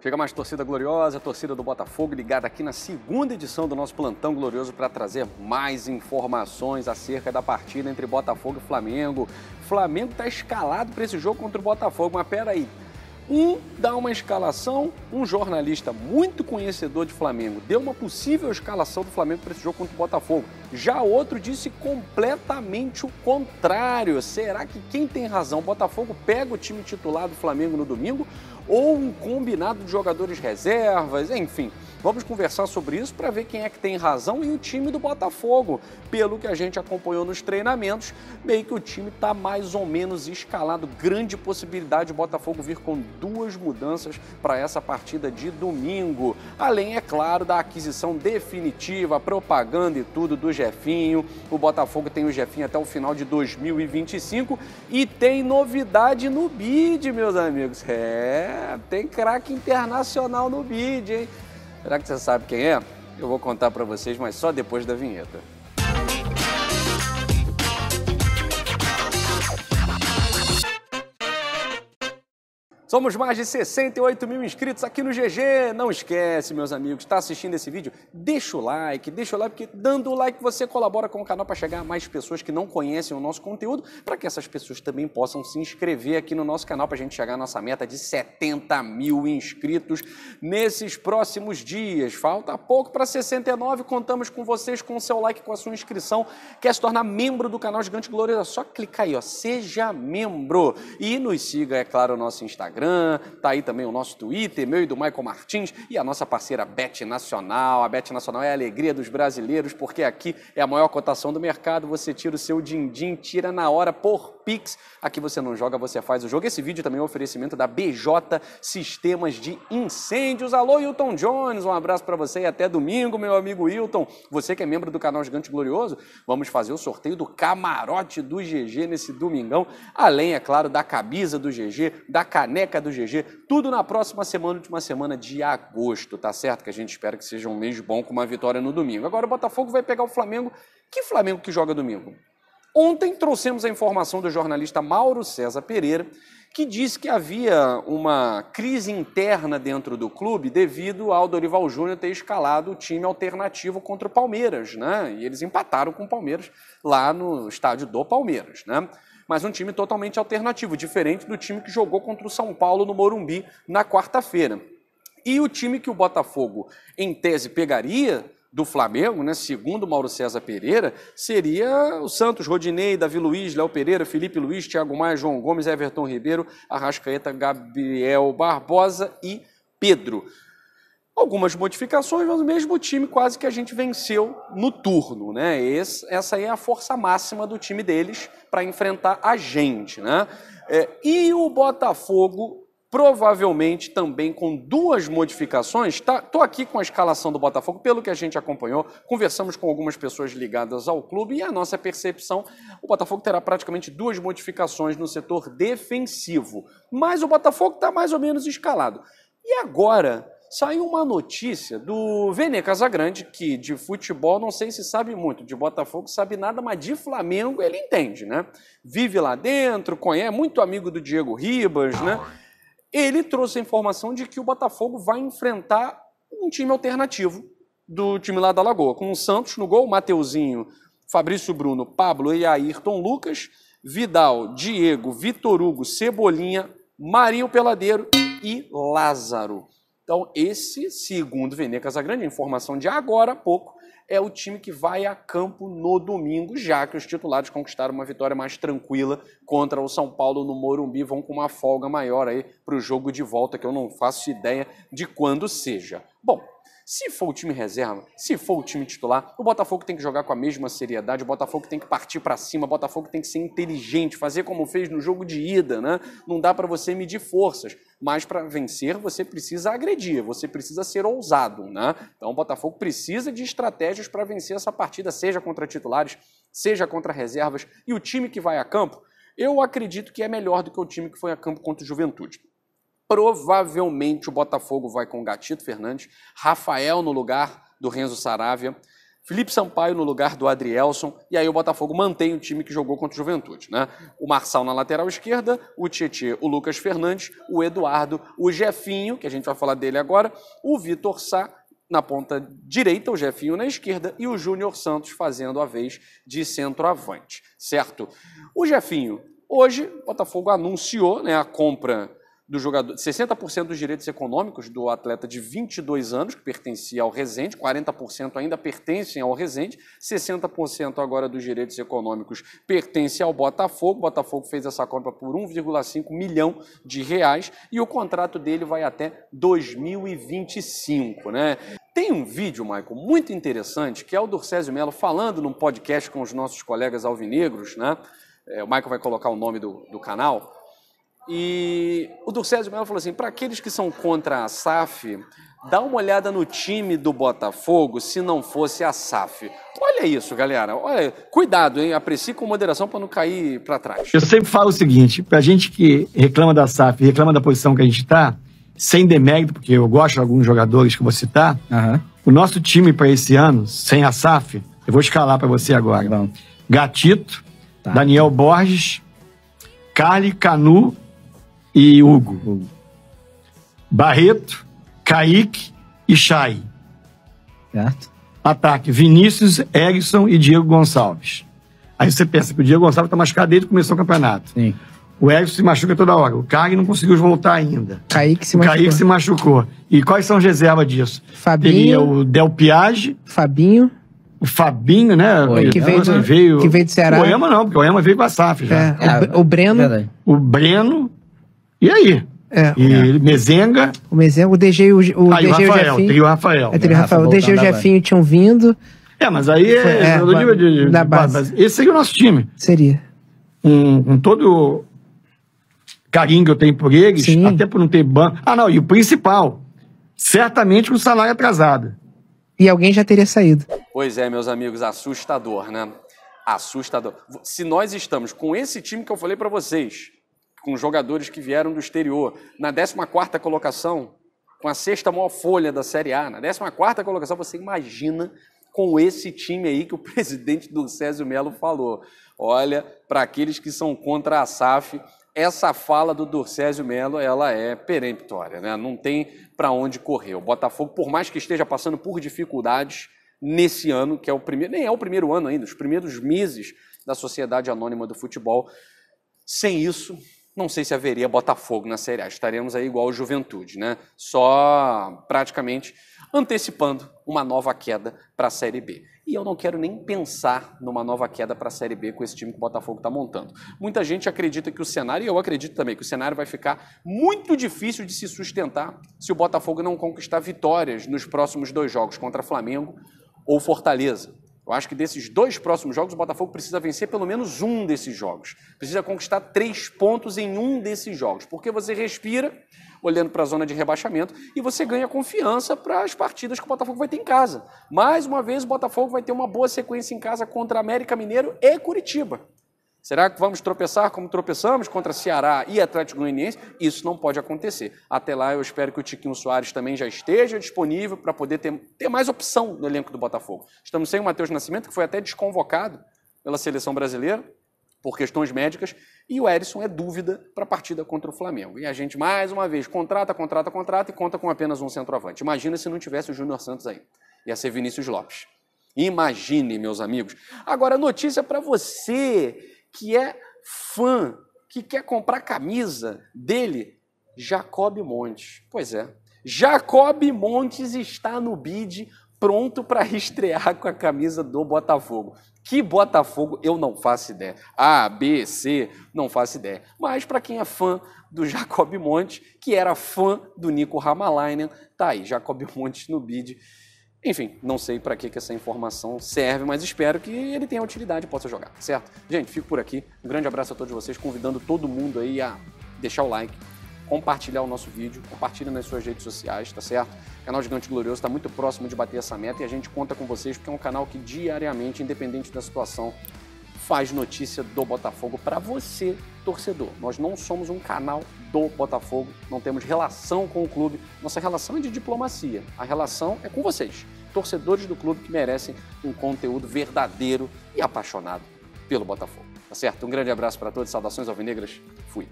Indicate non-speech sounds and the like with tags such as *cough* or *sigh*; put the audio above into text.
Chega mais torcida gloriosa, torcida do Botafogo, ligada aqui na segunda edição do nosso Plantão Glorioso para trazer mais informações acerca da partida entre Botafogo e Flamengo. Flamengo está escalado para esse jogo contra o Botafogo, mas peraí. Um dá uma escalação, um jornalista muito conhecedor de Flamengo deu uma possível escalação do Flamengo para esse jogo contra o Botafogo. Já outro disse completamente o contrário. Será que quem tem razão? O Botafogo pega o time titular do Flamengo no domingo ou um combinado de jogadores reservas, enfim. Vamos conversar sobre isso para ver quem é que tem razão e o time do Botafogo. Pelo que a gente acompanhou nos treinamentos, meio que o time está mais ou menos escalado. Grande possibilidade de Botafogo vir com duas mudanças para essa partida de domingo. Além, é claro, da aquisição definitiva, propaganda e tudo do Jefinho. O Botafogo tem o Jefinho até o final de 2025 e tem novidade no bid, meus amigos. É, tem craque internacional no bid, hein? Será que você sabe quem é? Eu vou contar para vocês, mas só depois da vinheta. Somos mais de 68 mil inscritos aqui no GG. Não esquece, meus amigos, está assistindo esse vídeo? Deixa o like, deixa o like, porque dando o like você colabora com o canal para chegar a mais pessoas que não conhecem o nosso conteúdo, para que essas pessoas também possam se inscrever aqui no nosso canal para a gente chegar à nossa meta de 70 mil inscritos nesses próximos dias. Falta pouco para 69, contamos com vocês, com o seu like, com a sua inscrição. Quer se tornar membro do canal Gigante Glorioso? É só clicar aí, ó, seja membro. E nos siga, é claro, o nosso Instagram Instagram, tá aí também o nosso Twitter, meu e do Michael Martins e a nossa parceira Bet Nacional. A Bet Nacional é a alegria dos brasileiros, porque aqui é a maior cotação do mercado. Você tira o seu din-din, tira na hora por Pix. Aqui você não joga, você faz o jogo. Esse vídeo também é um oferecimento da BJ Sistemas de Incêndios. Alô, Hilton Jones, um abraço para você e até domingo, meu amigo Hilton. Você que é membro do canal Gigante Glorioso, vamos fazer o sorteio do camarote do GG nesse domingão. Além, é claro, da camisa do GG, da caneca do GG, tudo na próxima semana, última semana de agosto, tá certo? Que a gente espera que seja um mês bom com uma vitória no domingo. Agora o Botafogo vai pegar o Flamengo. Que Flamengo que joga domingo? Ontem trouxemos a informação do jornalista Mauro César Pereira, que disse que havia uma crise interna dentro do clube devido ao Dorival Júnior ter escalado o time alternativo contra o Palmeiras, né? E eles empataram com o Palmeiras lá no estádio do Palmeiras, né? Mas um time totalmente alternativo, diferente do time que jogou contra o São Paulo no Morumbi na quarta-feira. E o time que o Botafogo, em tese, pegaria do Flamengo, né, segundo Mauro César Pereira, seria o Santos, Rodinei, Davi Luiz, Léo Pereira, Felipe Luiz, Thiago Maia, João Gomes, Everton Ribeiro, Arrascaeta, Gabriel Barbosa e Pedro. Algumas modificações, mas o mesmo time quase que a gente venceu no turno, né? Esse, essa é a força máxima do time deles para enfrentar a gente, né? É, e o Botafogo provavelmente também com duas modificações. Tá, aqui com a escalação do Botafogo, pelo que a gente acompanhou, conversamos com algumas pessoas ligadas ao clube e a nossa percepção, o Botafogo terá praticamente duas modificações no setor defensivo. Mas o Botafogo está mais ou menos escalado. E agora saiu uma notícia do Vene Casagrande, que de futebol não sei se sabe muito, de Botafogo sabe nada, mas de Flamengo ele entende, né? Vive lá dentro, conhece, é muito amigo do Diego Ribas, né? ele trouxe a informação de que o Botafogo vai enfrentar um time alternativo do time lá da Lagoa, com o Santos no gol, Mateuzinho, Fabrício Bruno, Pablo e Ayrton Lucas, Vidal, Diego, Vitor Hugo, Cebolinha, Marinho Peladeiro e Lázaro. Então, esse, segundo Vene Casagrande, informação de agora há pouco, é o time que vai a campo no domingo, já que os titulares conquistaram uma vitória mais tranquila contra o São Paulo no Morumbi, vão com uma folga maior aí para o jogo de volta, que eu não faço ideia de quando seja. Bom, se for o time reserva, se for o time titular, o Botafogo tem que jogar com a mesma seriedade, o Botafogo tem que partir para cima, o Botafogo tem que ser inteligente, fazer como fez no jogo de ida, né? Não dá para você medir forças, mas para vencer você precisa agredir, você precisa ser ousado, né? Então o Botafogo precisa de estratégias para vencer essa partida, seja contra titulares, seja contra reservas, e o time que vai a campo, eu acredito que é melhor do que o time que foi a campo contra o Juventude. Provavelmente o Botafogo vai com Gatito Fernandes, Rafael no lugar do Renzo Saravia, Felipe Sampaio no lugar do Adrielson, e aí o Botafogo mantém o time que jogou contra o Juventude, né? O Marçal na lateral esquerda, o Tietê, o Lucas Fernandes, o Eduardo, o Jefinho, que a gente vai falar dele agora, o Vitor Sá na ponta direita, o Jefinho na esquerda e o Júnior Santos fazendo a vez de centroavante, certo? O Jefinho, hoje, o Botafogo anunciou né, a compra do jogador, 60% dos direitos econômicos do atleta de 22 anos, que pertencia ao Resende, 40% ainda pertencem ao Resende, 60% agora dos direitos econômicos pertencem ao Botafogo. O Botafogo fez essa compra por 1,5 milhão de reais e o contrato dele vai até 2025, né? Tem um vídeo, Michael, muito interessante, que é o do Césio Melo falando num podcast com os nossos colegas alvinegros, né? É, o Michael vai colocar o nome do, do canal, e o Durcésio Melo falou assim: para aqueles que são contra a SAF, dá uma olhada no time do Botafogo se não fosse a SAF. Olha isso, galera. Olha, cuidado, hein? Aprecie com moderação para não cair para trás. Eu sempre falo o seguinte: para a gente que reclama da SAF, reclama da posição que a gente está, sem demérito, porque eu gosto de alguns jogadores que eu vou citar, uhum. o nosso time para esse ano, sem a SAF, eu vou escalar para você agora. Bom. Gatito, tá. Daniel Borges, Carly Canu e Hugo. Barreto, Kaique e Chay. Certo. Ataque: Vinícius, Erickson e Diego Gonçalves. Aí você pensa que o Diego Gonçalves está machucado desde que começou o campeonato. Sim. O Erickson se machuca toda hora. O Cag não conseguiu voltar ainda. Kaique se o machucou. Kaique se machucou. E quais são as reservas disso? Fabinho. Teria o Del Piage. Fabinho. O Fabinho, né? O que, veio do, veio, que veio do Ceará. O Ema não, porque o Ema veio com a SAF já. É, é, o, o Breno. O Breno. E aí? É, e é. Mezenga. O Mezenga, o DG, o, o aí, DG o Rafael, o Trio Rafael. É, trio Rafael. O DG e o Jefinho tinham vindo. É, mas aí é, é nível de, de, da base. Esse seria o nosso time. Seria. Com, com todo carinho que eu tenho por eles, Sim. até por não ter banco. Ah, não, e o principal, certamente com o salário atrasado. E alguém já teria saído. Pois é, meus amigos, assustador, né? Assustador. Se nós estamos com esse time que eu falei para vocês, com jogadores que vieram do exterior. Na 14ª colocação, com a sexta maior folha da Série A, na 14ª colocação, você imagina com esse time aí que o *laughs* presidente do Césio Melo falou. Olha, para aqueles que são contra a SAF, essa fala do Dorcésio Melo, ela é peremptória, né? Não tem para onde correr. O Botafogo, por mais que esteja passando por dificuldades nesse ano, que é o primeiro, nem é o primeiro ano ainda, os primeiros meses da Sociedade Anônima do Futebol, sem isso, não sei se haveria Botafogo na Série A. Estaremos aí igual o Juventude, né? Só praticamente antecipando uma nova queda para a Série B. E eu não quero nem pensar numa nova queda para a Série B com esse time que o Botafogo está montando. Muita gente acredita que o cenário, e eu acredito também, que o cenário vai ficar muito difícil de se sustentar se o Botafogo não conquistar vitórias nos próximos dois jogos contra Flamengo ou Fortaleza. Eu acho que desses dois próximos jogos, o Botafogo precisa vencer pelo menos um desses jogos. Precisa conquistar três pontos em um desses jogos. Porque você respira olhando para a zona de rebaixamento e você ganha confiança para as partidas que o Botafogo vai ter em casa. Mais uma vez, o Botafogo vai ter uma boa sequência em casa contra América Mineiro e Curitiba. Será que vamos tropeçar como tropeçamos contra Ceará e Atlético Goianiense? Isso não pode acontecer. Até lá, eu espero que o Tiquinho Soares também já esteja disponível para poder ter, ter mais opção no elenco do Botafogo. Estamos sem o Matheus Nascimento, que foi até desconvocado pela seleção brasileira por questões médicas, e o Erisson é dúvida para a partida contra o Flamengo. E a gente, mais uma vez, contrata, contrata, contrata e conta com apenas um centroavante. Imagina se não tivesse o Júnior Santos aí. Ia ser Vinícius Lopes. Imagine, meus amigos. Agora, notícia para você que é fã, que quer comprar camisa dele, Jacob Montes. Pois é, Jacob Montes está no bid pronto para estrear com a camisa do Botafogo. Que Botafogo eu não faço ideia. A, B, C, não faço ideia. Mas para quem é fã do Jacob Montes, que era fã do Nico Ramalainen, tá aí, Jacob Montes no bid. Enfim, não sei para que, que essa informação serve, mas espero que ele tenha utilidade e possa jogar, certo? Gente, fico por aqui. Um grande abraço a todos vocês, convidando todo mundo aí a deixar o like, compartilhar o nosso vídeo, compartilha nas suas redes sociais, tá certo? O canal Gigante Glorioso está muito próximo de bater essa meta e a gente conta com vocês porque é um canal que diariamente, independente da situação, faz notícia do Botafogo para você, torcedor. Nós não somos um canal do Botafogo, não temos relação com o clube. Nossa relação é de diplomacia. A relação é com vocês torcedores do clube que merecem um conteúdo verdadeiro e apaixonado pelo Botafogo. Tá certo? Um grande abraço para todos, saudações alvinegras. Fui.